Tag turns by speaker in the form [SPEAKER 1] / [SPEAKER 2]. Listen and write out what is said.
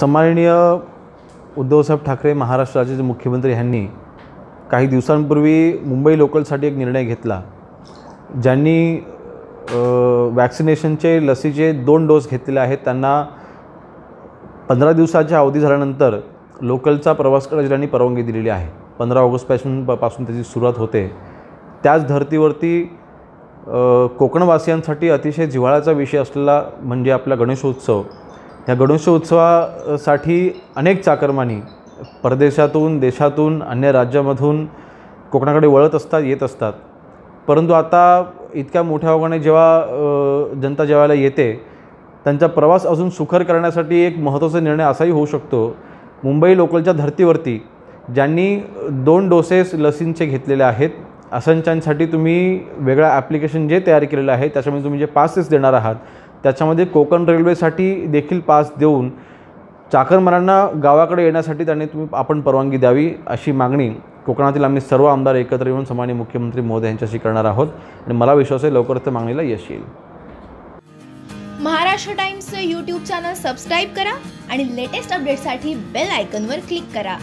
[SPEAKER 1] सन्माननीय उद्धवसाहेब ठाकरे महाराष्ट्र राज्याचे मुख्यमंत्री ह्यांनी काही दिवसांपूर्वी मुंबई लोकलसाठी एक निर्णय घेतला ज्यांनी वॅक्सिनेशनचे लसीचे दोन डोस घेतलेले आहेत. त्यांना पंधरा दिवसाच्या अवधी झाल्यानंतर लोकलचा प्रवास करायला ज्यांनी परवानगी दिलेली आहे. पंधरा ऑगस्टपासून पासून त्याची सुरुवात होते. त्याच धर्तीवरती कोकणवासियांसाठी अतिशय जिव्हाळ्याचा विषय असलेला म्हणजे आपला गणेशोत्सव या गणेशोत्सवासाठी अनेक चाकरमानी परदेशातून देशातून अन्य राज्यामधून कोकणाकडे वळत असतात येत असतात. परंतु आता इतक्या मोठ्या ओघाने जेव्हा जनता जेवायला येते त्यांचा प्रवास अजून सुखर करण्यासाठी एक महत्त्वाचा निर्णय असाही होऊ शकतो. मुंबई लोकलच्या धर्तीवरती ज्यांनी दोन डोसेस लसींचे घेतलेले आहेत असंच्यांसाठी तुम्ही वेगळं ॲप्लिकेशन जे तयार केलेलं आहे त्याच्यामध्ये तुम्ही जे पासेस देणार आहात त्याच्यामध्ये कोकण रेल्वेसाठी देखील पास देऊन चाकरमानांना गावाकडे येण्यासाठी त्यांनी तुम्ही आपण परवानगी द्यावी अशी मागणी कोकणातील आम्ही सर्व आमदार एकत्र येऊन सन्माननीय मुख्यमंत्री मोदी यांच्याशी करणार आहोत. आणि मला विश्वास आहे लवकरच त्या मागणीला यश येईल.
[SPEAKER 2] महाराष्ट्र टाइम्सचं यूट्यूब चॅनल सबस्क्राईब करा आणि लेटेस्ट अपडेटसाठी बेल आयकॉनवर क्लिक करा.